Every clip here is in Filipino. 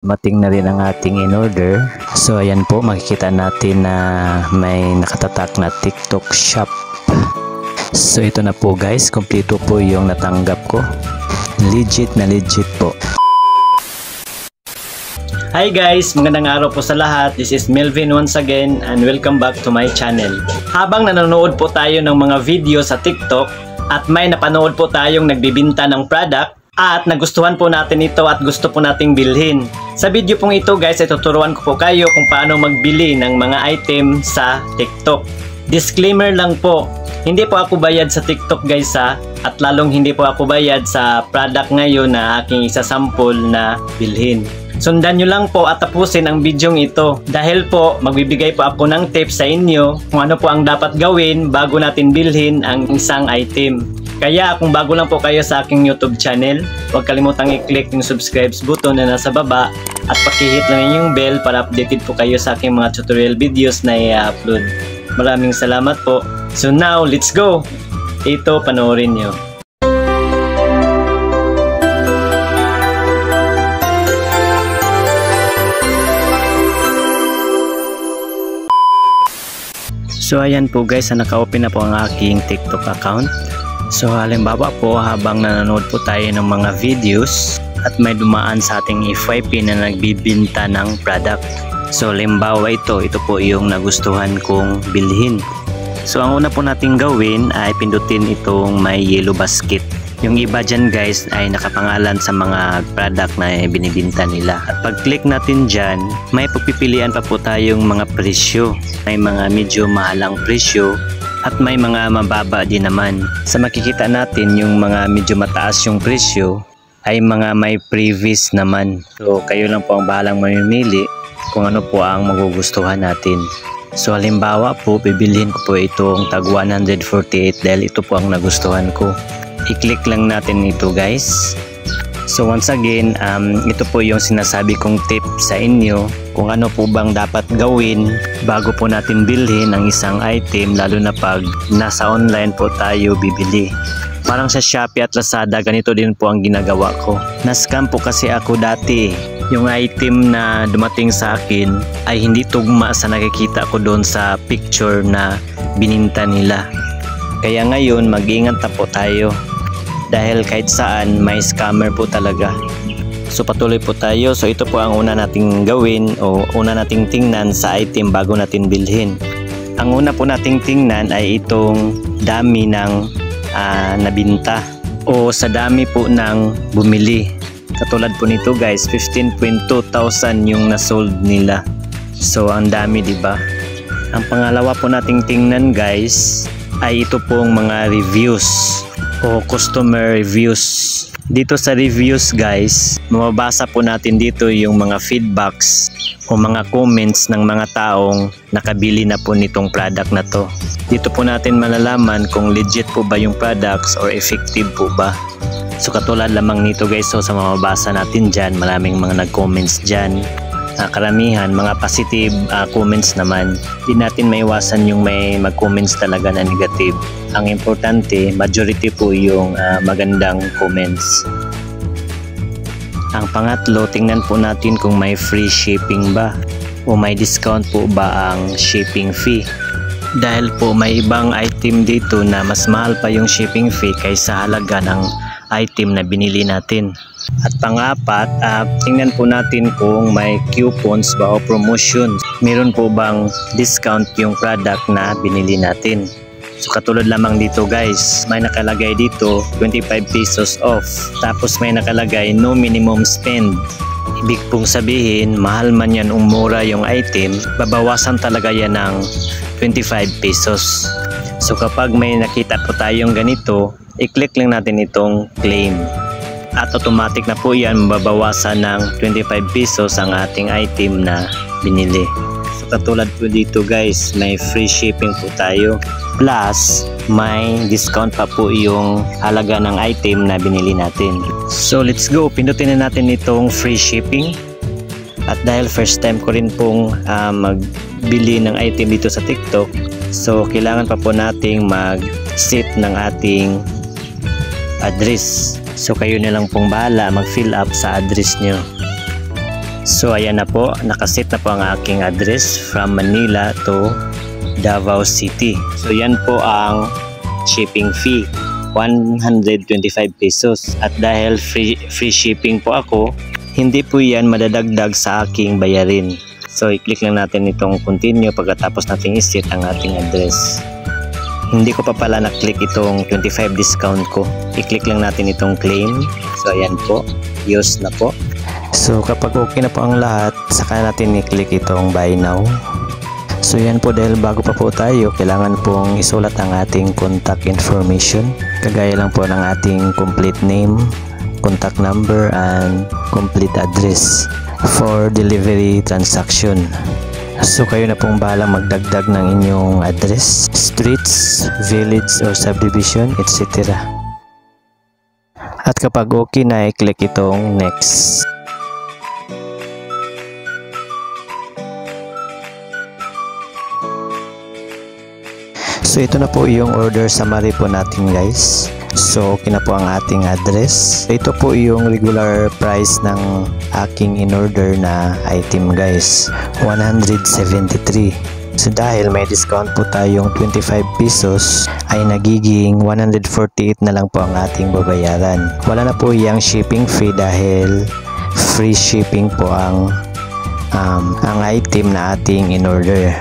Mating na rin ang ating in order. So ayan po makikita natin na may nakatatak na TikTok shop. So ito na po guys, kompleto po yung natanggap ko. Legit na legit po. Hi guys! Magandang araw po sa lahat. This is Melvin once again and welcome back to my channel. Habang nanonood po tayo ng mga video sa TikTok at may napanood po tayong nagbibinta ng product at nagustuhan po natin ito at gusto po nating bilhin. Sa video pong ito guys ay tuturuan ko po kayo kung paano magbili ng mga item sa TikTok. Disclaimer lang po, hindi po ako bayad sa TikTok guys ha at lalong hindi po ako bayad sa product ngayon na aking isasample na bilhin. Sundan nyo lang po at tapusin ang bidyong ito dahil po magbibigay po ako ng tips sa inyo kung ano po ang dapat gawin bago natin bilhin ang isang item. Kaya kung bago lang po kayo sa aking YouTube channel, huwag kalimutang i-click yung subscribe button na nasa baba at pakihit lang yung bell para updated po kayo sa aking mga tutorial videos na i-upload. Maraming salamat po. So now, let's go! Ito, panoorin nyo. So ayan po guys, naka-open na po ang aking TikTok account. So halimbawa po habang nanonood po tayo ng mga videos at may dumaan sa ating FYP na nagbibinta ng product. So halimbawa ito, ito po yung nagustuhan kong bilhin. So ang una po nating gawin ay pindutin itong may yellow basket. Yung iba dyan guys ay nakapangalan sa mga product na binibinta nila. At pag click natin dyan, may pagpipilian pa po tayong mga presyo. May mga medyo mahalang presyo at may mga mababa din naman. Sa makikita natin yung mga medyo mataas yung presyo ay mga may previous naman. So kayo lang po ang bahalang mamimili kung ano po ang magugustuhan natin. So halimbawa po, bibilhin ko po itong tag 148 dahil ito po ang nagustuhan ko. I-click lang natin ito guys. So once again, um, ito po yung sinasabi kong tip sa inyo kung ano po bang dapat gawin bago po natin bilhin ang isang item lalo na pag nasa online po tayo bibili. Parang sa Shopee at Lazada, ganito din po ang ginagawa ko. Na-scam po kasi ako dati. Yung item na dumating sa akin ay hindi tugma sa nakikita ko doon sa picture na bininta nila. Kaya ngayon, mag-ingat na po tayo dahil kahit saan may scammer po talaga. So patuloy po tayo. So ito po ang una nating gawin o una nating tingnan sa item bago natin bilhin. Ang una po nating tingnan ay itong dami ng uh, nabinta o sa dami po ng bumili. Katulad po nito guys, 15.2 thousand yung nasold nila. So ang dami 'di ba? Ang pangalawa po nating tingnan guys ay ito pong mga reviews o customer reviews. Dito sa reviews guys, mababasa po natin dito yung mga feedbacks o mga comments ng mga taong nakabili na po nitong product na to. Dito po natin malalaman kung legit po ba yung products or effective po ba. So katulad lamang nito guys, so sa mababasa natin dyan, maraming mga nag-comments dyan uh, karamihan mga positive uh, comments naman. Di natin maiwasan yung may mag-comments talaga na negative. Ang importante majority po yung uh, magandang comments. Ang pangatlo tingnan po natin kung may free shipping ba o may discount po ba ang shipping fee. Dahil po may ibang item dito na mas mahal pa yung shipping fee kaysa halaga ng item na binili natin. At pangapat, uh, tingnan po natin kung may coupons ba o promotion. Meron po bang discount yung product na binili natin. So katulad lamang dito guys, may nakalagay dito 25 pesos off. Tapos may nakalagay no minimum spend. Ibig pong sabihin, mahal man yan umura yung item, babawasan talaga yan ng 25 pesos. So kapag may nakita po tayong ganito, i-click lang natin itong claim at automatic na po yan mababawasan ng 25 pesos ang ating item na binili. So katulad po dito guys may free shipping po tayo. Plus may discount pa po yung halaga ng item na binili natin. So let's go. Pindutin na natin itong free shipping. At dahil first time ko rin pong uh, magbili ng item dito sa TikTok so kailangan pa po nating mag set ng ating address. So kayo na lang pong bahala mag-fill up sa address nyo. So ayan na po, nakasit na po ang aking address from Manila to Davao City. So yan po ang shipping fee. 125 pesos at dahil free, free shipping po ako hindi po yan madadagdag sa aking bayarin so i-click lang natin itong continue pagkatapos natin iset ang ating address hindi ko pa pala na-click itong 25 discount ko. I-click lang natin itong claim. So ayan po. Use na po. So kapag okay na po ang lahat saka natin i-click itong buy now. So yan po dahil bago pa po tayo, kailangan pong isulat ang ating contact information. Kagaya lang po ng ating complete name, contact number, and complete address for delivery transaction. So kayo na pong bahala magdagdag ng inyong address, streets, village or subdivision, etc. At kapag okay na, i-click itong next. So ito na po yung order summary po natin guys. So okay na po ang ating address. Ito po yung regular price ng aking in-order na item guys. 173. So dahil may discount po tayong 25 pesos ay nagiging 148 na lang po ang ating babayaran. Wala na po yung shipping fee dahil free shipping po ang um, ang item na ating in-order.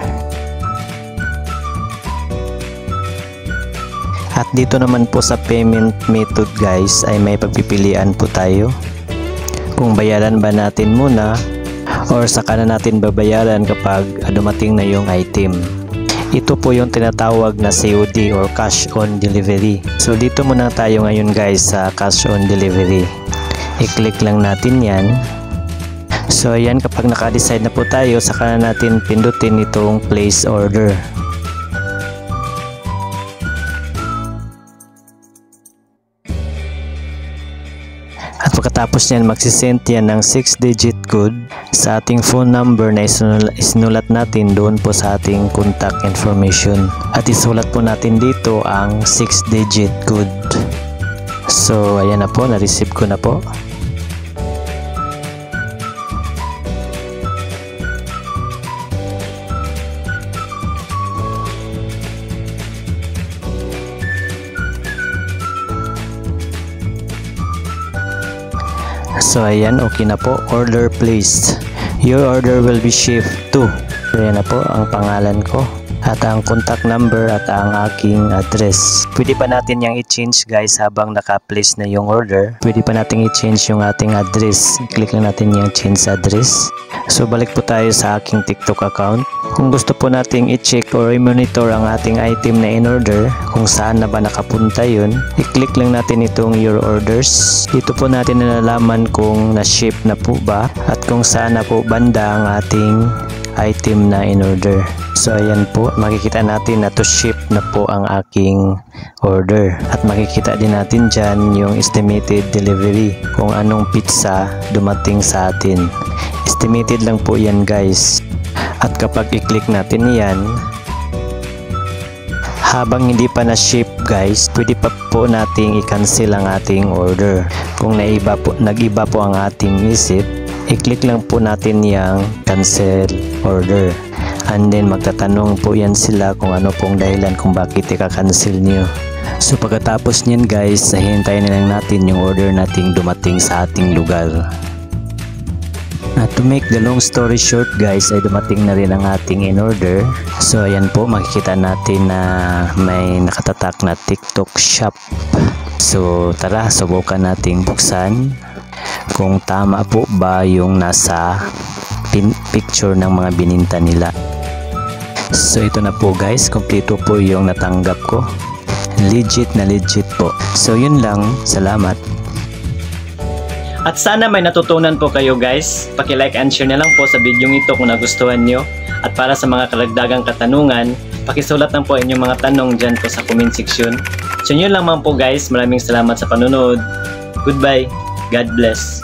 At dito naman po sa payment method guys ay may pagpipilian po tayo. Kung bayaran ba natin muna or saka na natin babayaran kapag dumating na yung item. Ito po yung tinatawag na COD or cash on delivery. So dito muna tayo ngayon guys sa cash on delivery. I-click lang natin yan. So ayan kapag naka-decide na po tayo saka na natin pindutin itong place order. Pagkatapos niyan, magsisend yan ng 6-digit code sa ating phone number na isinul- isinulat natin doon po sa ating contact information. At isulat po natin dito ang 6-digit code. So, ayan na po, na-receive ko na po. So ayan, okay na po. Order placed. Your order will be shipped to. So ayan na po ang pangalan ko at ang contact number at ang aking address. Pwede pa natin yung i-change guys habang naka-place na yung order. Pwede pa natin i-change yung ating address. Click lang natin yung change address. So balik po tayo sa aking TikTok account. Kung gusto po nating i-check or i-monitor ang ating item na in-order, kung saan na ba nakapunta yun, i-click lang natin itong your orders. Dito po natin nalalaman kung na-ship na po ba at kung saan na po banda ang ating item na in-order. So ayan po, makikita natin na to ship na po ang aking order. At makikita din natin dyan yung estimated delivery kung anong pizza dumating sa atin. Estimated lang po yan guys. At kapag i-click natin yan, habang hindi pa na-ship guys, pwede pa po nating i-cancel ang ating order. Kung naiba po, nag-iba po ang ating isip, i-click lang po natin yung cancel order. And then magtatanong po yan sila kung ano pong dahilan kung bakit i-cancel nyo. So pagkatapos niyan guys, hintayin na lang natin yung order nating dumating sa ating lugar. At to make the long story short guys ay dumating na rin ang ating in order. So ayan po makikita natin na may nakatatak na TikTok shop. So tara subukan nating buksan kung tama po ba yung nasa pin picture ng mga bininta nila. So ito na po guys, kompleto po yung natanggap ko. Legit na legit po. So yun lang, salamat. At sana may natutunan po kayo guys. Paki-like and share na lang po sa video ito kung nagustuhan nyo. At para sa mga kalagdagang katanungan, pakisulat lang po inyong mga tanong dyan po sa comment section. So yun lang man po guys. Maraming salamat sa panonood. Goodbye. God bless.